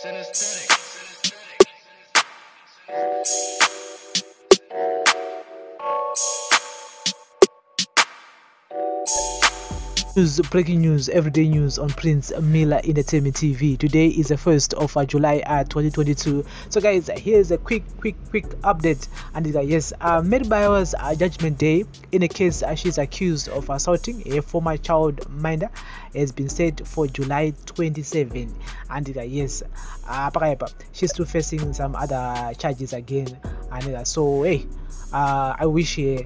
Synesthetic. News, breaking news, everyday news on Prince Miller Entertainment TV. Today is the 1st of uh, July uh, 2022. So, guys, here's a quick, quick, quick update. And uh, yes, uh, Mary Bio's uh, judgment day in a case uh, she's accused of assaulting a former child minder has been set for July 27. And uh, yes, uh, she's still facing some other charges again. And uh, so, hey, uh, I wish her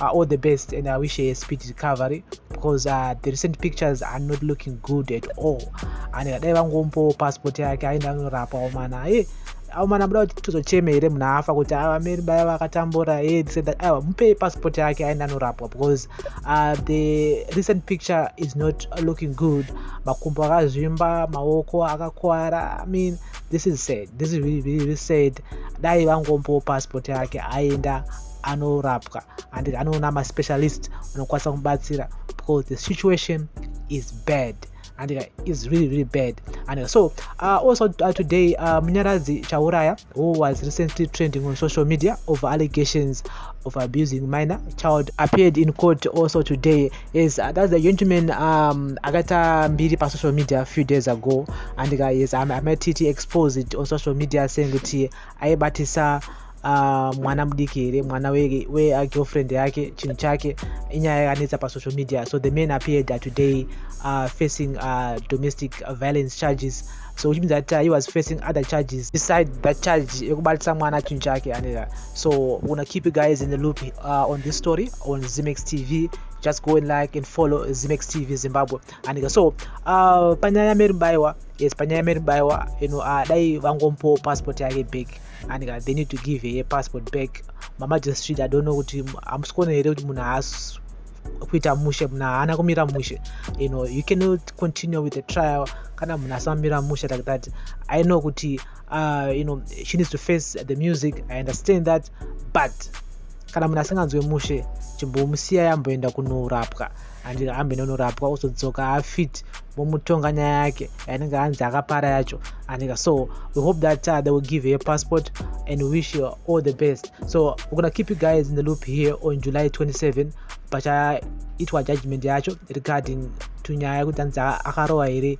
uh, all the best and I wish a speedy recovery because uh, the recent pictures are not looking good at all. And dai vangombo passport yake aenda anorapa aumana. E aumana muda kuti tozocheme here munhu afa kuti ava meri baya vakatambura aiwa mupei passport yake aenda anorapwa because uh, the recent picture is not looking good. Makumbo akazvimba maoko akakwara. I mean this is sad. This is really, really, really sad. Dai vangombo passport yake aenda anorapwa and anoona maspecialist anokwanisa kumubatsira because the situation is bad and is really really bad. And so uh, also uh, today uh, munyaradzi chauraya who was recently trending on social media over allegations of abusing minor child appeared in court also today is uh, that's the gentleman um akaita mbiri pasocial media a few days ago. And uh, yes amatiti expose it on social media saying kuti aibatisa uh, mwana mudiki here mwana we, uh, yake chinhu chake inyaya yakanetsa pasocial media. So the man appeared uh, today uh, facing uh, domestic violence charges. So which means that uh, he was facing other charges beside that charge. Yekubatisa mwana chinhu chake and so gonna keep you guys in the loop uh, on this story on zimex tv just go and like and follow zimex tv zimbabwe. And so uh, panyaya yameri mbaiwa yes panyaya yameri mbaiwa know, uh, dai vangompo passport yake back. Uh, they need to give a passport back. Mamagistrid i don't know kuti hamusikuona here kuti munhu haasi kuita mushe munhu haana kumira mushe. You know you cannot continue with the trial kana munhu asamira mushe like that. I know kuti uh, you know she needs to face the music i understand that but kana munhu asinganzwe mushe chimbomusiya yamboenda kunorapwa. Andi amboenda kunorapwa uzodzoka afit momutonga nyaya yake yanenge anzi akapara yacho. Andika so we hope that uh, they will give you a passport and wish you all the best. So we're gonna keep you guys in the loop here on july 27 pachaitwa judgment yacho regarding tunyaya yekuti anzi akarowa here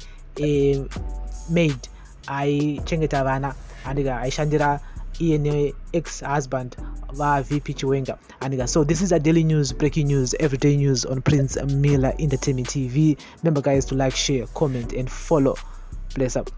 maid. Aichengeta vana. Andika aishandira iye ne-ex husband va-vp chiwenga and so this is a daily news breaking news everyday news on prince miller entertainment tv remember guys to like share comment and follow. Bless up